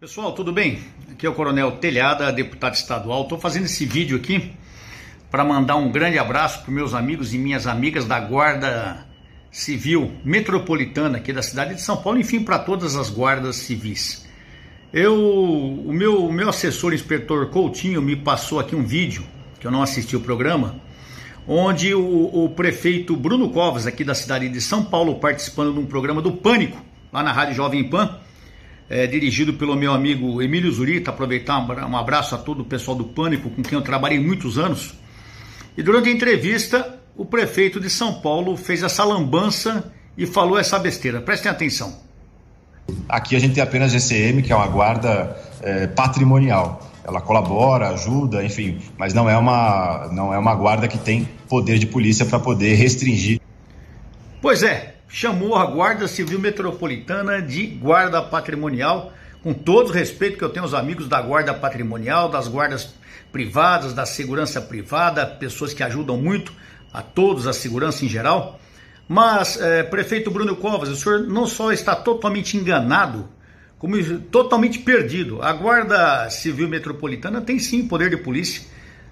Pessoal, tudo bem? Aqui é o Coronel Telhada, deputado estadual. Estou fazendo esse vídeo aqui para mandar um grande abraço para meus amigos e minhas amigas da Guarda Civil Metropolitana aqui da cidade de São Paulo, enfim, para todas as guardas civis. Eu, o meu, o meu assessor, inspetor Coutinho, me passou aqui um vídeo, que eu não assisti o programa, onde o, o prefeito Bruno Covas, aqui da cidade de São Paulo, participando de um programa do Pânico, lá na Rádio Jovem Pan, é, dirigido pelo meu amigo Emílio Zurita, aproveitar um abraço a todo o pessoal do Pânico, com quem eu trabalhei muitos anos. E durante a entrevista, o prefeito de São Paulo fez essa lambança e falou essa besteira. Prestem atenção. Aqui a gente tem apenas GCM, que é uma guarda é, patrimonial. Ela colabora, ajuda, enfim, mas não é uma, não é uma guarda que tem poder de polícia para poder restringir. Pois é, chamou a Guarda Civil Metropolitana de Guarda Patrimonial, com todo o respeito que eu tenho aos amigos da Guarda Patrimonial, das guardas privadas, da segurança privada, pessoas que ajudam muito a todos, a segurança em geral. Mas, é, prefeito Bruno Covas, o senhor não só está totalmente enganado, como totalmente perdido. A Guarda Civil Metropolitana tem sim poder de polícia,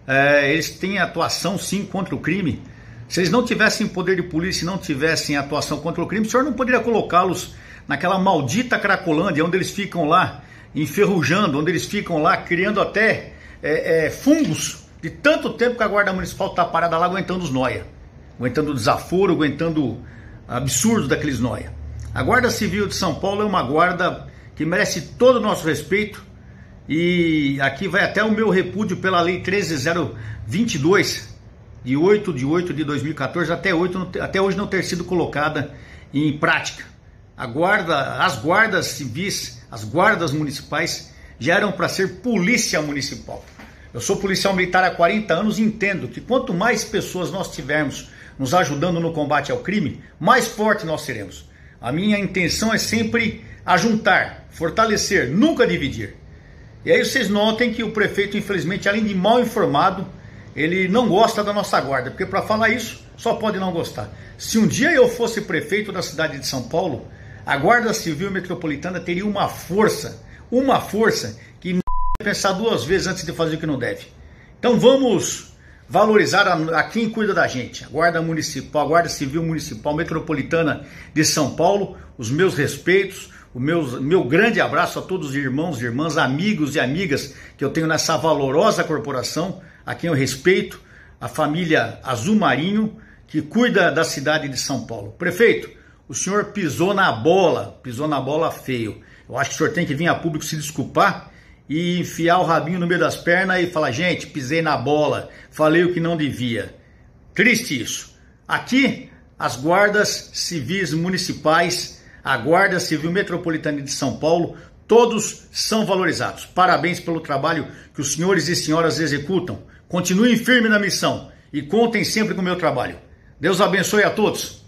é, eles têm atuação sim contra o crime. Se eles não tivessem poder de polícia não tivessem atuação contra o crime, o senhor não poderia colocá-los naquela maldita Cracolândia, onde eles ficam lá enferrujando, onde eles ficam lá criando até é, é, fungos de tanto tempo que a Guarda Municipal está parada lá aguentando os noia, aguentando o desaforo, aguentando absurdo daqueles noia. A Guarda Civil de São Paulo é uma guarda que merece todo o nosso respeito e aqui vai até o meu repúdio pela Lei 13022, de 8 de 8 de 2014 até, 8, até hoje não ter sido colocada em prática. A guarda, as guardas civis, as guardas municipais já eram para ser polícia municipal. Eu sou policial militar há 40 anos e entendo que quanto mais pessoas nós tivermos nos ajudando no combate ao crime, mais forte nós seremos. A minha intenção é sempre ajuntar, fortalecer, nunca dividir. E aí vocês notem que o prefeito, infelizmente, além de mal informado, ele não gosta da nossa guarda, porque para falar isso só pode não gostar. Se um dia eu fosse prefeito da cidade de São Paulo, a Guarda Civil Metropolitana teria uma força, uma força que não pensar duas vezes antes de fazer o que não deve. Então vamos valorizar a, a, quem cuida da gente, a Guarda Municipal, a Guarda Civil Municipal Metropolitana de São Paulo, os meus respeitos, o meu, meu grande abraço a todos os irmãos, irmãs, amigos e amigas que eu tenho nessa valorosa corporação, a quem eu respeito, a família Azul Marinho, que cuida da cidade de São Paulo. Prefeito, o senhor pisou na bola, pisou na bola feio. Eu acho que o senhor tem que vir a público se desculpar e enfiar o rabinho no meio das pernas e falar: gente, pisei na bola, falei o que não devia. Triste isso. Aqui, as guardas civis municipais, a Guarda Civil Metropolitana de São Paulo, todos são valorizados. Parabéns pelo trabalho que os senhores e senhoras executam. Continuem firme na missão e contem sempre com o meu trabalho. Deus abençoe a todos.